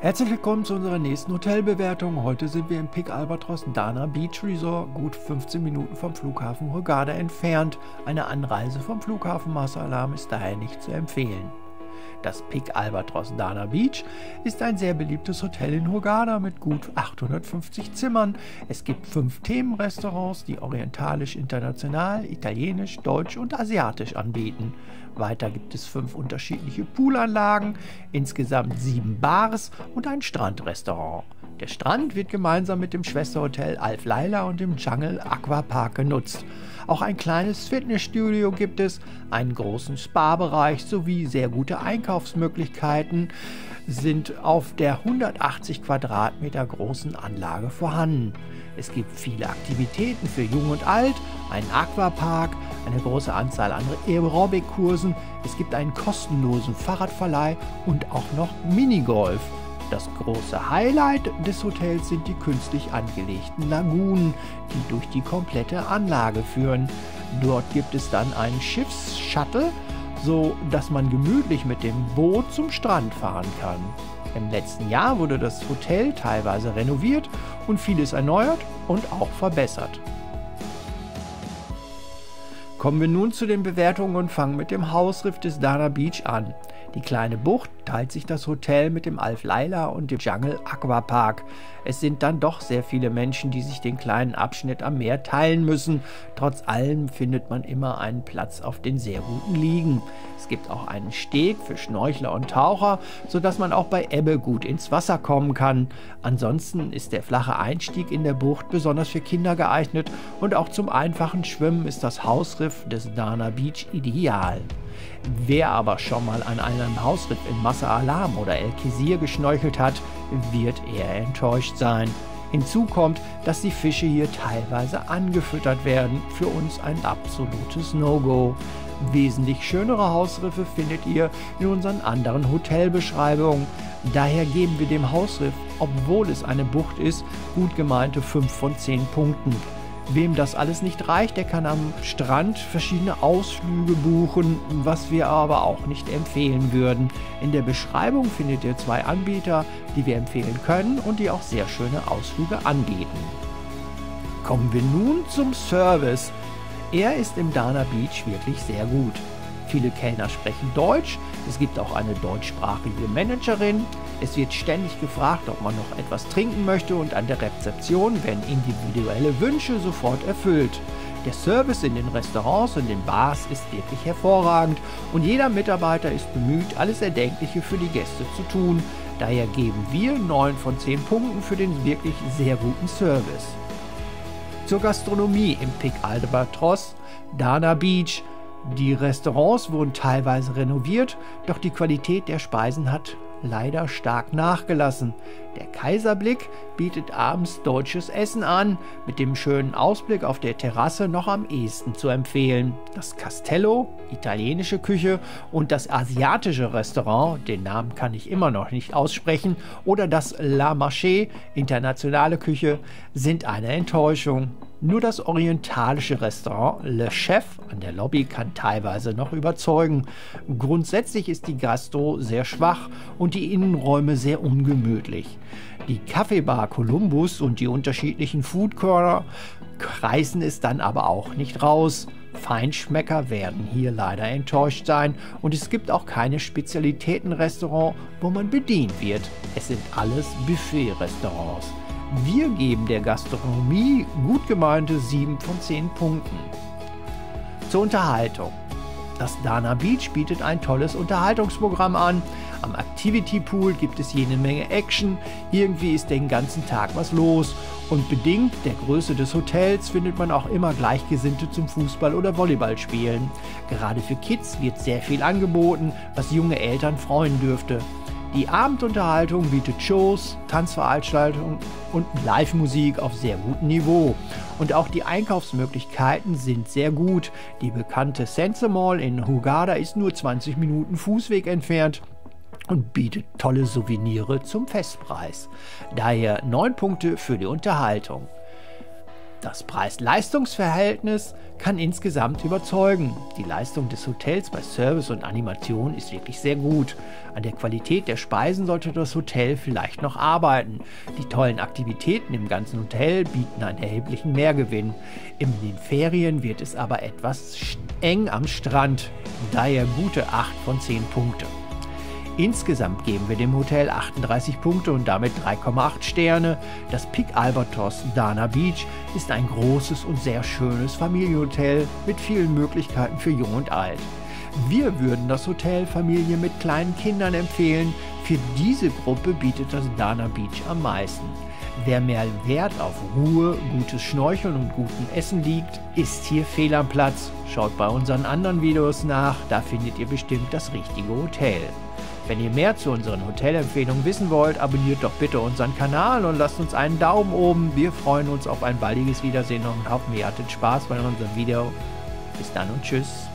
Herzlich willkommen zu unserer nächsten Hotelbewertung. Heute sind wir im Pick Albatros Dana Beach Resort, gut 15 Minuten vom Flughafen Hurghada entfernt. Eine Anreise vom Flughafen Marsa Alam ist daher nicht zu empfehlen. Das Pick Albatros Dana Beach ist ein sehr beliebtes Hotel in Hurghada mit gut 850 Zimmern. Es gibt fünf Themenrestaurants, die orientalisch, international, italienisch, deutsch und asiatisch anbieten. Weiter gibt es fünf unterschiedliche Poolanlagen, insgesamt sieben Bars und ein Strandrestaurant. Der Strand wird gemeinsam mit dem Schwesterhotel Alf Laila und dem Jungle Aquapark genutzt. Auch ein kleines Fitnessstudio gibt es, einen großen Spa-Bereich sowie sehr gute Einkaufsmöglichkeiten sind auf der 180 Quadratmeter großen Anlage vorhanden. Es gibt viele Aktivitäten für Jung und Alt, einen Aquapark, eine große Anzahl an Aerobic-Kursen, es gibt einen kostenlosen Fahrradverleih und auch noch Minigolf. Das große Highlight des Hotels sind die künstlich angelegten Lagunen, die durch die komplette Anlage führen. Dort gibt es dann einen Schiffsshuttle, so dass man gemütlich mit dem Boot zum Strand fahren kann. Im letzten Jahr wurde das Hotel teilweise renoviert und vieles erneuert und auch verbessert. Kommen wir nun zu den Bewertungen und fangen mit dem Hausriff des Dana Beach an. Die kleine Bucht teilt sich das Hotel mit dem Alf Laila und dem Jungle Aquapark. Es sind dann doch sehr viele Menschen, die sich den kleinen Abschnitt am Meer teilen müssen. Trotz allem findet man immer einen Platz auf den sehr guten Liegen. Es gibt auch einen Steg für Schnorchler und Taucher, sodass man auch bei Ebbe gut ins Wasser kommen kann. Ansonsten ist der flache Einstieg in der Bucht besonders für Kinder geeignet und auch zum einfachen Schwimmen ist das Hausriff des Dana Beach ideal. Wer aber schon mal an einem Hausriff in Massa Alam oder El Kisir geschnorchelt hat, wird eher enttäuscht sein. Hinzu kommt, dass die Fische hier teilweise angefüttert werden. Für uns ein absolutes No-Go. Wesentlich schönere Hausriffe findet ihr in unseren anderen Hotelbeschreibungen. Daher geben wir dem Hausriff, obwohl es eine Bucht ist, gut gemeinte 5 von 10 Punkten. Wem das alles nicht reicht, der kann am Strand verschiedene Ausflüge buchen, was wir aber auch nicht empfehlen würden. In der Beschreibung findet ihr zwei Anbieter, die wir empfehlen können und die auch sehr schöne Ausflüge anbieten. Kommen wir nun zum Service. Er ist im Dana Beach wirklich sehr gut. Viele Kellner sprechen Deutsch, es gibt auch eine deutschsprachige Managerin. Es wird ständig gefragt, ob man noch etwas trinken möchte und an der Rezeption werden individuelle Wünsche sofort erfüllt. Der Service in den Restaurants und den Bars ist wirklich hervorragend und jeder Mitarbeiter ist bemüht, alles Erdenkliche für die Gäste zu tun. Daher geben wir 9 von 10 Punkten für den wirklich sehr guten Service. Zur Gastronomie im Pic Albatros, Dana Beach, die Restaurants wurden teilweise renoviert, doch die Qualität der Speisen hat leider stark nachgelassen. Der Kaiserblick bietet abends deutsches Essen an, mit dem schönen Ausblick auf der Terrasse noch am ehesten zu empfehlen. Das Castello, italienische Küche und das asiatische Restaurant, den Namen kann ich immer noch nicht aussprechen, oder das La Marché, internationale Küche, sind eine Enttäuschung. Nur das orientalische Restaurant Le Chef an der Lobby kann teilweise noch überzeugen. Grundsätzlich ist die Gastro sehr schwach und die Innenräume sehr ungemütlich. Die Kaffeebar Columbus und die unterschiedlichen Food Corner reißen es dann aber auch nicht raus. Feinschmecker werden hier leider enttäuscht sein und es gibt auch keine Spezialitätenrestaurant, wo man bedient wird. Es sind alles Buffet-Restaurants. Wir geben der Gastronomie gut gemeinte 7 von 10 Punkten. Zur Unterhaltung. Das Dana Beach bietet ein tolles Unterhaltungsprogramm an. Am Activity Pool gibt es jede Menge Action. Irgendwie ist den ganzen Tag was los. Und bedingt der Größe des Hotels findet man auch immer Gleichgesinnte zum Fußball- oder Volleyballspielen. Gerade für Kids wird sehr viel angeboten, was junge Eltern freuen dürfte. Die Abendunterhaltung bietet Shows, Tanzveranstaltungen und Live-Musik auf sehr gutem Niveau. Und auch die Einkaufsmöglichkeiten sind sehr gut. Die bekannte Sense Mall in Hugada ist nur 20 Minuten Fußweg entfernt und bietet tolle Souvenire zum Festpreis. Daher 9 Punkte für die Unterhaltung. Das Preis-Leistungs-Verhältnis kann insgesamt überzeugen. Die Leistung des Hotels bei Service und Animation ist wirklich sehr gut. An der Qualität der Speisen sollte das Hotel vielleicht noch arbeiten. Die tollen Aktivitäten im ganzen Hotel bieten einen erheblichen Mehrgewinn. In den Ferien wird es aber etwas eng am Strand. Daher gute 8 von 10 Punkte. Insgesamt geben wir dem Hotel 38 Punkte und damit 3,8 Sterne. Das Pic Albatross Dana Beach ist ein großes und sehr schönes Familienhotel mit vielen Möglichkeiten für Jung und Alt. Wir würden das Hotel Familie mit kleinen Kindern empfehlen. Für diese Gruppe bietet das Dana Beach am meisten. Wer mehr Wert auf Ruhe, gutes Schnorcheln und gutem Essen liegt, ist hier fehl am Platz. Schaut bei unseren anderen Videos nach, da findet ihr bestimmt das richtige Hotel. Wenn ihr mehr zu unseren Hotelempfehlungen wissen wollt, abonniert doch bitte unseren Kanal und lasst uns einen Daumen oben. Wir freuen uns auf ein baldiges Wiedersehen und hoffen, ihr hattet Spaß bei unserem Video. Bis dann und tschüss.